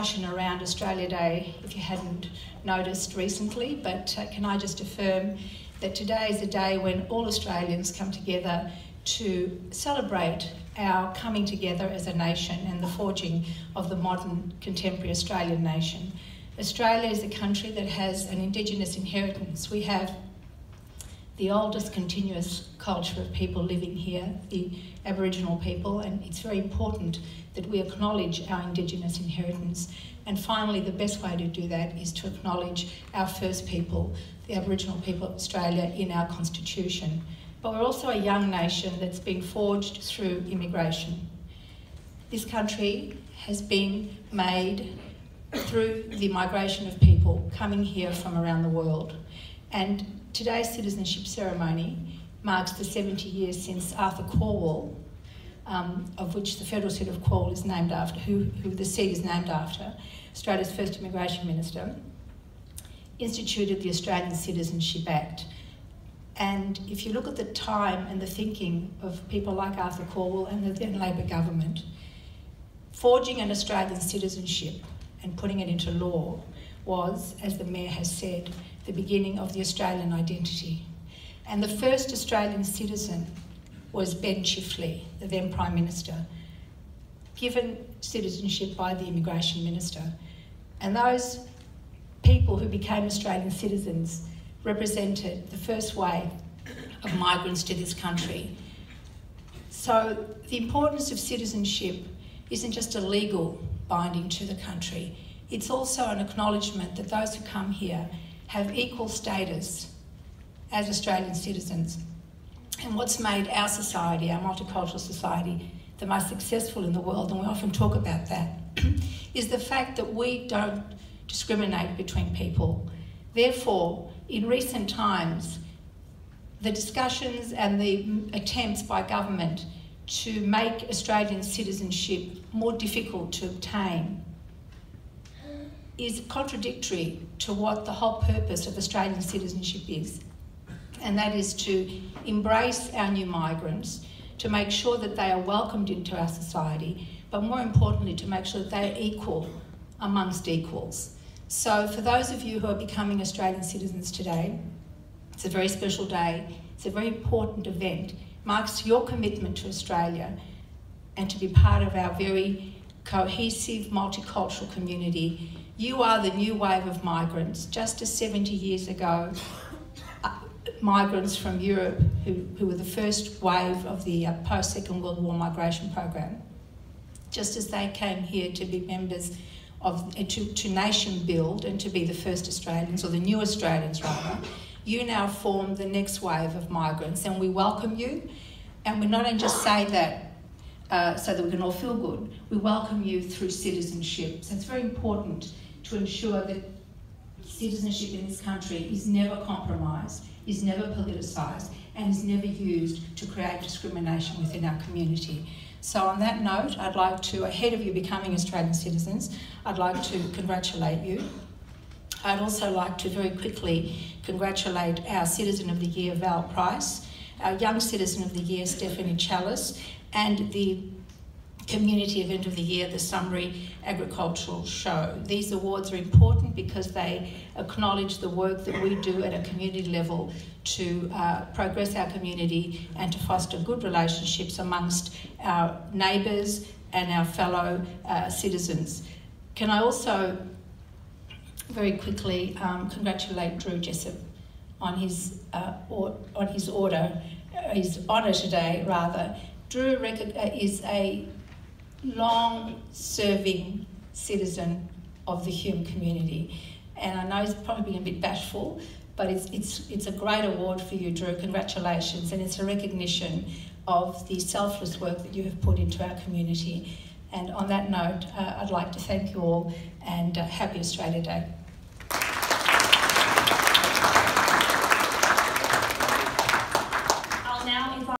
discussion around Australia Day, if you hadn't noticed recently, but uh, can I just affirm that today is a day when all Australians come together to celebrate our coming together as a nation and the forging of the modern contemporary Australian nation. Australia is a country that has an Indigenous inheritance. We have the oldest continuous culture of people living here, the Aboriginal people, and it's very important that we acknowledge our Indigenous inheritance. And finally, the best way to do that is to acknowledge our first people, the Aboriginal people of Australia, in our Constitution. But we're also a young nation that's been forged through immigration. This country has been made through the migration of people coming here from around the world. And today's citizenship ceremony marks the 70 years since Arthur Calwell, um, of which the federal seat of Calwell is named after, who, who the seat is named after, Australia's first immigration minister, instituted the Australian Citizenship Act. And if you look at the time and the thinking of people like Arthur Calwell and the then Labor government, forging an Australian citizenship and putting it into law was, as the Mayor has said, the beginning of the Australian identity. And the first Australian citizen was Ben Chifley, the then Prime Minister, given citizenship by the Immigration Minister. And those people who became Australian citizens represented the first wave of migrants to this country. So the importance of citizenship isn't just a legal binding to the country, it's also an acknowledgement that those who come here have equal status as Australian citizens. And what's made our society, our multicultural society, the most successful in the world, and we often talk about that, is the fact that we don't discriminate between people. Therefore, in recent times, the discussions and the attempts by government to make Australian citizenship more difficult to obtain is contradictory to what the whole purpose of Australian citizenship is, and that is to embrace our new migrants, to make sure that they are welcomed into our society, but more importantly, to make sure that they are equal amongst equals. So, for those of you who are becoming Australian citizens today, it's a very special day, it's a very important event marks your commitment to Australia and to be part of our very cohesive multicultural community. You are the new wave of migrants. Just as 70 years ago, uh, migrants from Europe, who, who were the first wave of the uh, post Second World War migration program, just as they came here to be members of, uh, to, to nation build and to be the first Australians, or the new Australians rather, you now form the next wave of migrants, and we welcome you. And we're not only just say that uh, so that we can all feel good, we welcome you through citizenship. So it's very important to ensure that citizenship in this country is never compromised, is never politicised, and is never used to create discrimination within our community. So on that note, I'd like to, ahead of you becoming Australian citizens, I'd like to congratulate you I'd also like to very quickly congratulate our Citizen of the Year, Val Price, our Young Citizen of the Year, Stephanie Chalice, and the Community Event of the Year, the Sunbury Agricultural Show. These awards are important because they acknowledge the work that we do at a community level to uh, progress our community and to foster good relationships amongst our neighbours and our fellow uh, citizens. Can I also very quickly um, congratulate Drew Jessop on his uh, or, on his order, uh, his honour today rather. Drew uh, is a long-serving citizen of the Hume community, and I know he's probably a bit bashful, but it's it's it's a great award for you, Drew. Congratulations, and it's a recognition of the selfless work that you have put into our community. And on that note, uh, I'd like to thank you all and uh, happy Australia Day.